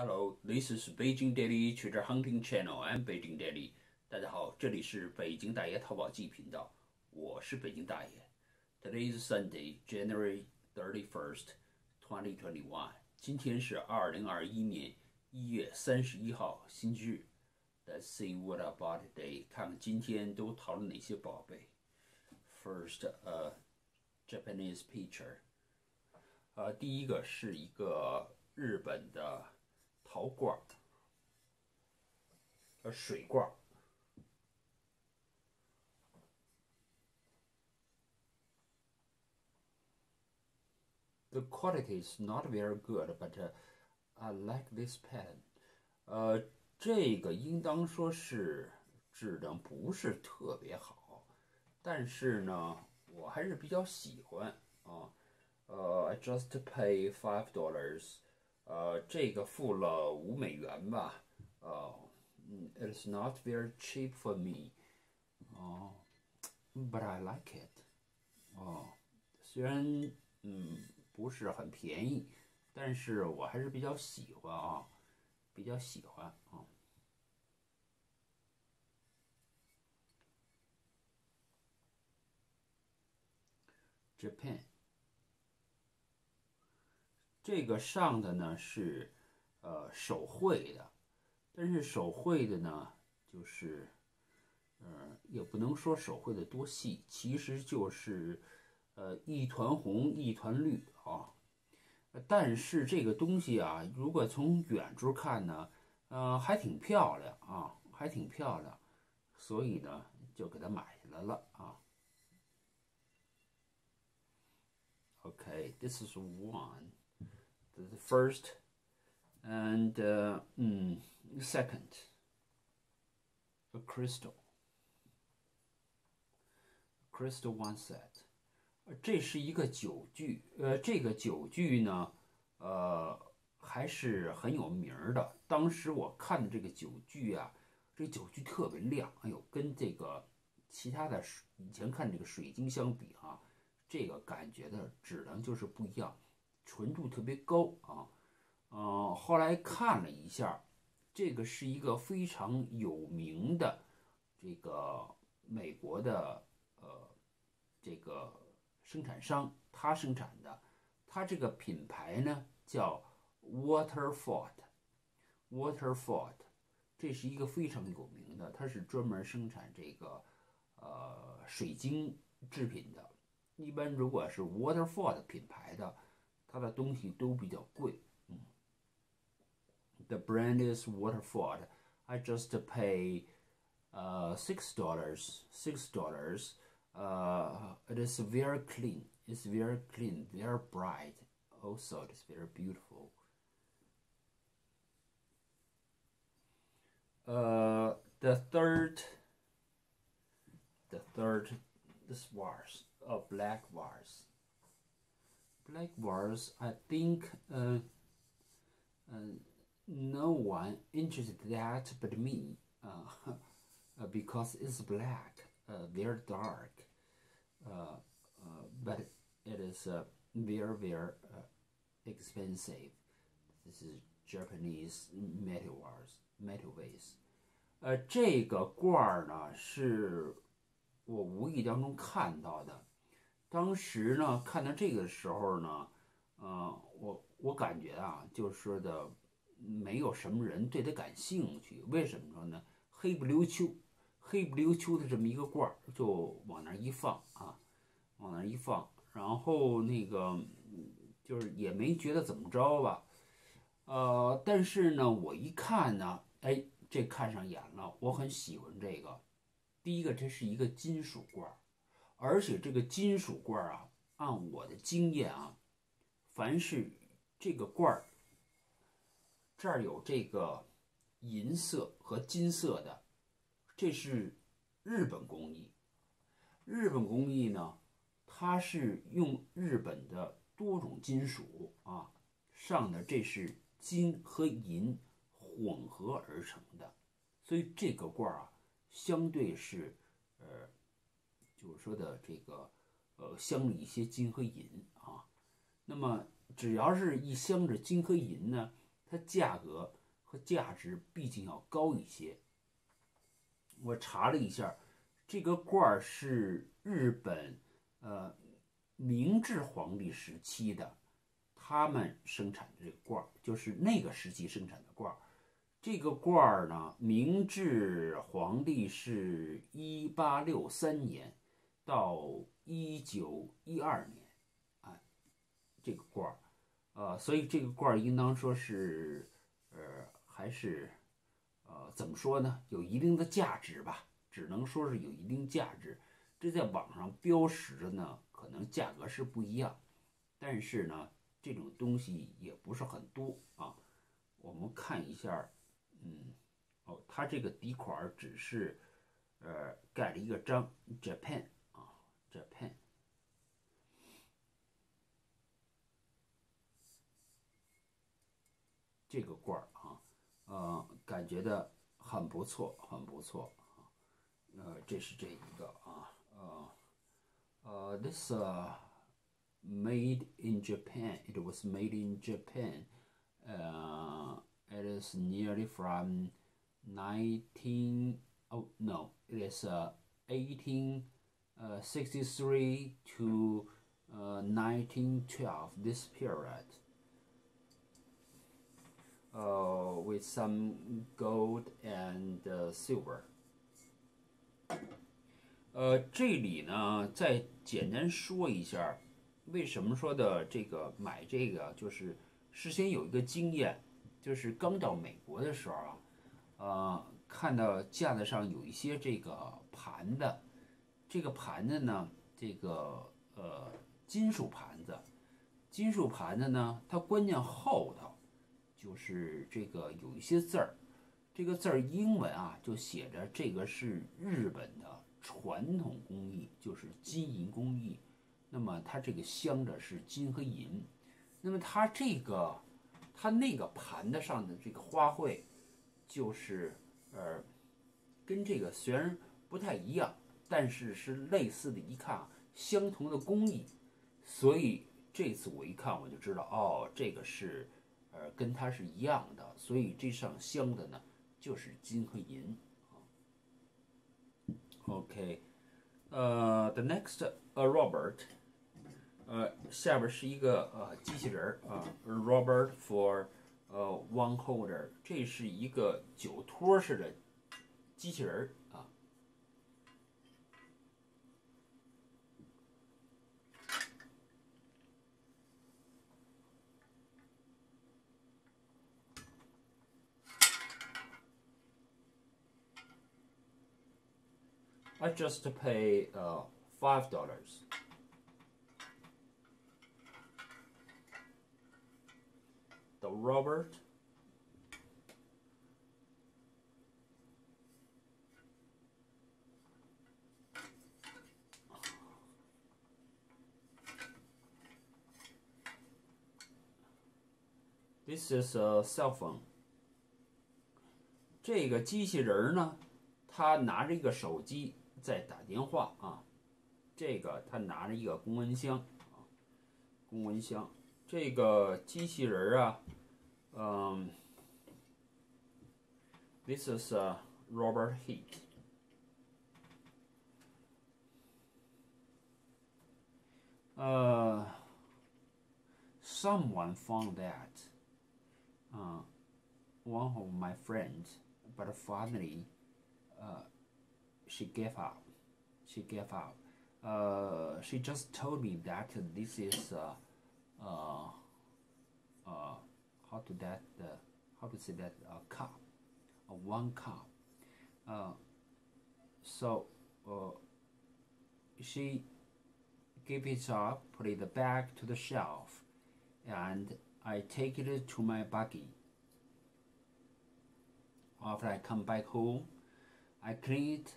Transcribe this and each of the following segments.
Hello, this is Beijing Daily Treasure Hunting Channel. I'm Beijing Daily. 大家好，这里是北京大爷淘宝记频道，我是北京大爷。Today is Sunday, January thirty-first, twenty twenty-one. 今天是二零二一年一月三十一号，星期日。Let's see what about today. 看看今天都淘了哪些宝贝。First, a Japanese picture. 呃，第一个是一个日本的 陶罐儿，呃，水罐儿。The quality is not very good, but uh, I like this pen. 呃，这个应当说是质量不是特别好，但是呢，我还是比较喜欢啊。呃，I just pay five dollars. 呃，这个付了五美元吧。呃，嗯，It's not very cheap for me. 哦，But I like it. 哦，虽然嗯不是很便宜，但是我还是比较喜欢啊，比较喜欢啊。Japan。这个上的呢是呃手绘的，但是手绘的呢就是呃也不能说手绘的多细，其实就是呃一团红一团绿啊。但是这个东西啊，如果从远处看呢，呃还挺漂亮啊，还挺漂亮，所以呢就给它买下来了啊。OK，this is one. The first and uh, mm, second a crystal crystal one set 这是一个酒具，呃，这个酒具呢，呃，还是很有名的。当时我看的这个酒具啊，这酒具特别亮，哎呦，跟这个其他的以前看这个水晶相比啊，这个感觉的质量就是不一样。纯度特别高啊，嗯，后来看了一下，这个是一个非常有名的这个美国的呃这个生产商，他生产的，他这个品牌呢叫 Waterford，Waterford，这是一个非常有名的，它是专门生产这个呃水晶制品的。一般如果是 Waterford 品牌的。它的东西都比较贵。嗯，The brand is Waterford. I just pay uh six dollars. Six dollars. Uh, it is very clean. It's very clean, very bright. Also, it is very beautiful. Uh, the third, the third, this vase, a black vase black vase, I think uh, uh, no one interested that but me uh, uh because it's black, uh, very dark, uh, but it is very very expensive. This is Japanese metal vase, metal vase. 呃，这个罐儿呢，是我无意当中看到的。 当时呢，看到这个时候呢，呃，我我感觉啊，就是说的没有什么人对他感兴趣。为什么说呢？黑不溜秋，黑不溜秋的这么一个罐儿，就往那一放啊，往那一放，然后那个就是也没觉得怎么着吧，呃，但是呢，我一看呢，哎，这看上眼了，我很喜欢这个。第一个，这是一个金属罐儿。而且这个金属罐儿啊，按我的经验啊，凡是这个罐儿这儿有这个银色和金色的，这是日本工艺。日本工艺呢，它是用日本的多种金属啊上的，这是金和银混合而成的，所以这个罐儿啊，相对是呃。就是说的这个，呃，镶了一些金和银啊。那么只要是一镶着金和银呢，它价格和价值毕竟要高一些。我查了一下，这个罐儿是日本呃明治皇帝时期的，他们生产的这个罐儿，就是那个时期生产的罐儿。这个罐儿呢，明治皇帝是一八六三年到一九一二年，啊，这个罐儿，呃，所以这个罐儿应当说是，呃，还是，呃，怎么说呢？有一定的价值吧，只能说是有一定价值。这在网上标识着呢，可能价格是不一样，但是呢，这种东西也不是很多啊。我们看一下。嗯，哦，它这个底款只是，呃，盖了一个章，Japan ，Japan，这个罐儿啊，呃，感觉的很不错，很不错啊，呃，这是这一个啊，呃，呃，this made in Japan，it was made in Japan，呃。it is nearly from 19 oh no it is uh, 1863 呃，sixty three to uh, 1912 this period. Uh, with some gold and silver. 呃，这里呢，再简单说一下，为什么说的这个买这个，就是事先有一个经验，就是刚到美国的时候啊，呃，看到架子上有一些这个盘子，这个盘子呢，这个呃金属盘子，金属盘子呢，它关键后头就是这个有一些字儿，这个字儿英文啊就写着这个是日本的传统工艺，就是金银工艺，那么它这个镶着是金和银，那么它这个。它那个盘子上的这个花卉，就是呃，跟这个虽然不太一样，但是是类似的，一看相同的工艺，所以这次我一看我就知道，哦，这个是呃跟它是一样的，所以这上镶的呢就是金和银。OK，呃，the next a Robert。呃，下边是一个呃机器人儿啊，Robert for 呃 One Holder，这是一个酒托式的机器人儿 I just pay uh five dollars. the Robert. This is a cell phone. 这个机器人呢，他拿着一个手机 在打电话啊。这个他拿着一个公文箱啊，公文箱。这个机器人啊嗯 this is uh, Robert Heat. Uh, someone found that uh, one of my friends, but finally, uh, she gave up. She gave up. Uh, she just told me that this is uh, uh, uh, how to that uh, how to say that a cup, a one cup. Uh, so uh, she give it up, put it back to the shelf, and I take it to my buggy. After I come back home, I clean it.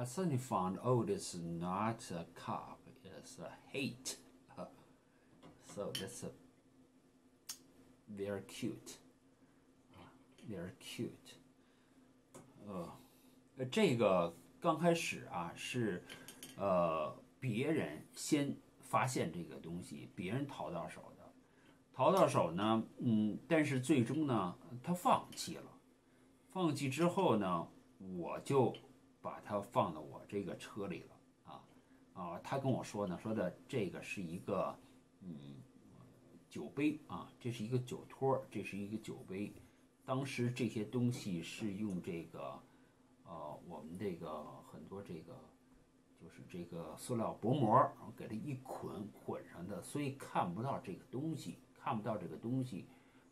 I suddenly found, oh, this is not a cup, it's a hate. so that's a very cute, very cute. 呃，这个刚开始啊是，呃，别人先发现这个东西，别人淘到手的。淘到手呢，嗯，但是最终呢，他放弃了。放弃之后呢，我就把它放到我这个车里了。啊啊，他跟我说呢，说的这个是一个嗯酒杯啊，这是一个酒托，这是一个酒杯。当时这些东西是用这个呃我们这个很多这个。就是这个塑料薄膜，给它一捆捆上的，所以看不到这个东西，看不到这个东西。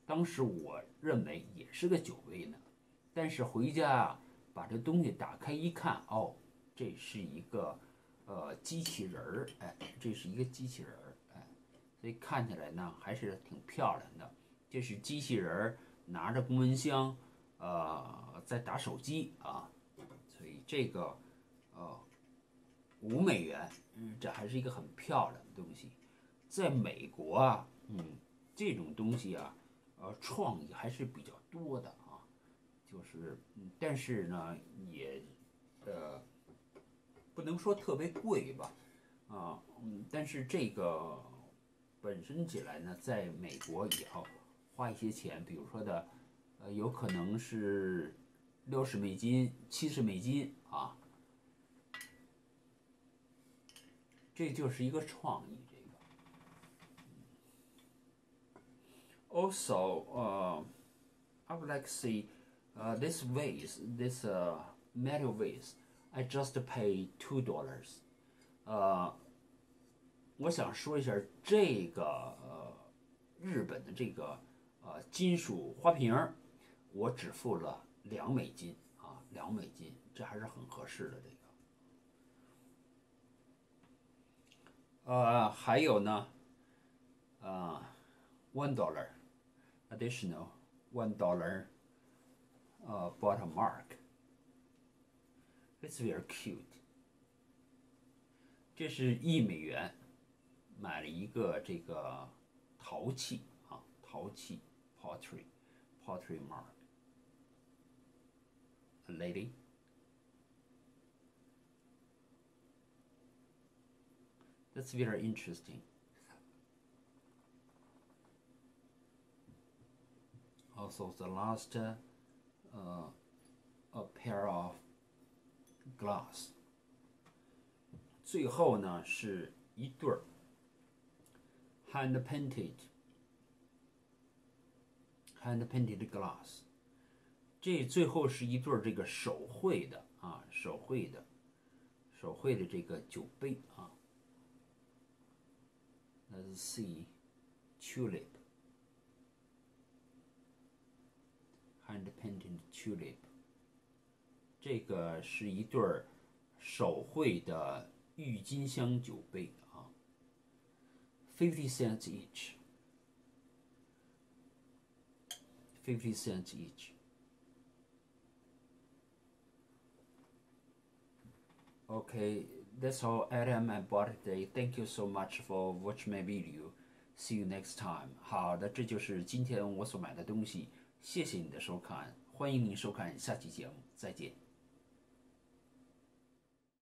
当时我认为也是个酒杯呢，但是回家啊，把这东西打开一看，哦，这是一个呃机器人儿，哎，这是一个机器人儿，哎，所以看起来呢还是挺漂亮的。这是机器人儿拿着公文箱，呃，在打手机啊，所以这个呃。五美元，嗯，这还是一个很漂亮的东西。在美国啊，嗯，这种东西啊，呃，创意还是比较多的。就是，但是呢，也，呃，不能说特别贵吧，啊，嗯，但是这个本身起来呢，在美国也要花一些钱，比如说的，呃，有可能是六十美金、七十美金啊。这就是一个创意，这个。Also, uh, I would like to see 呃 this vase, this uh, metal vase. I just pay two dollars. 呃，我想说一下这个呃日本的这个呃金属花瓶，我只付了两美金啊，两美金，这还是很合适的这个。呃，还有呢，呃，one dollar additional one dollar 呃 bottom mark. It's very cute. 这是一美元买了一个这个陶器啊，陶器 pottery pottery mark. A lady. That's very interesting. Also, the last uh, 呃 a pair of glass. 最后呢是一对儿 hand painted hand painted glass。这最后是一对儿这个手绘的啊，手绘的手绘的这个酒杯啊。Let's see, tulip, hand painted tulip。这个是一对儿手绘的郁金香酒杯啊，fifty cents each。Fifty cents each. Okay, that's all Adam I bought today. Thank you so much for watching my video. See you next time. 好的，这就是今天我所买的东西。 谢谢你的收看，欢迎您收看下期节目，再见。